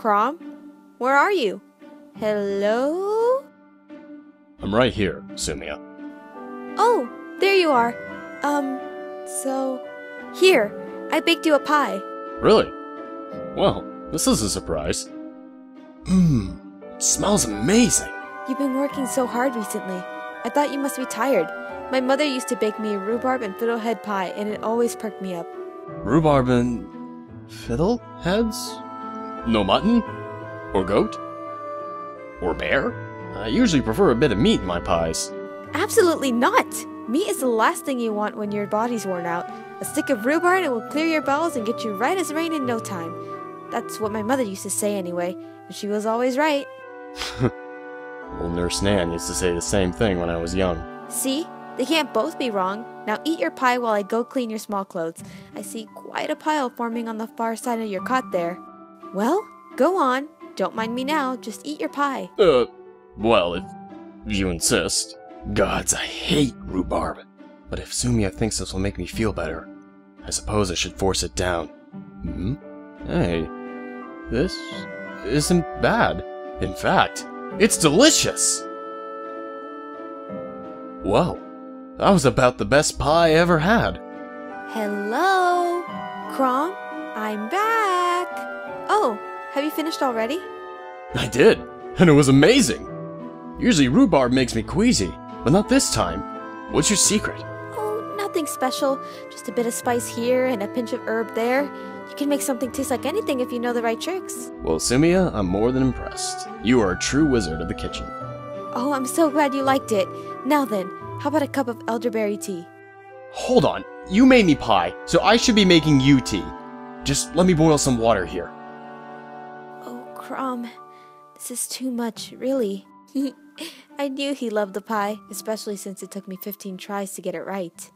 Chrom? Where are you? Hello? I'm right here, Sumia. Oh, there you are. Um, so. Here, I baked you a pie. Really? Well, this is a surprise. Mmm, smells amazing. You've been working so hard recently. I thought you must be tired. My mother used to bake me a rhubarb and fiddlehead pie, and it always perked me up. Rhubarb and fiddle heads? No mutton? Or goat? Or bear? I usually prefer a bit of meat in my pies. Absolutely not! Meat is the last thing you want when your body's worn out. A stick of rhubarb it will clear your bowels and get you right as rain in no time. That's what my mother used to say anyway, and she was always right. Old Nurse Nan used to say the same thing when I was young. See? They can't both be wrong. Now eat your pie while I go clean your small clothes. I see quite a pile forming on the far side of your cot there. Well, go on. Don't mind me now. Just eat your pie. Uh, well, if you insist. Gods, I hate rhubarb. But if Sumia thinks this will make me feel better, I suppose I should force it down. Hmm? Hey, this isn't bad. In fact, it's delicious! Whoa, that was about the best pie I ever had. Hello? Chrom? I'm back. Oh, have you finished already? I did, and it was amazing. Usually rhubarb makes me queasy, but not this time. What's your secret? Oh, nothing special. Just a bit of spice here and a pinch of herb there. You can make something taste like anything if you know the right tricks. Well, Sumia, I'm more than impressed. You are a true wizard of the kitchen. Oh, I'm so glad you liked it. Now then, how about a cup of elderberry tea? Hold on, you made me pie, so I should be making you tea. Just let me boil some water here. Oh, Chrom, this is too much, really. I knew he loved the pie, especially since it took me 15 tries to get it right.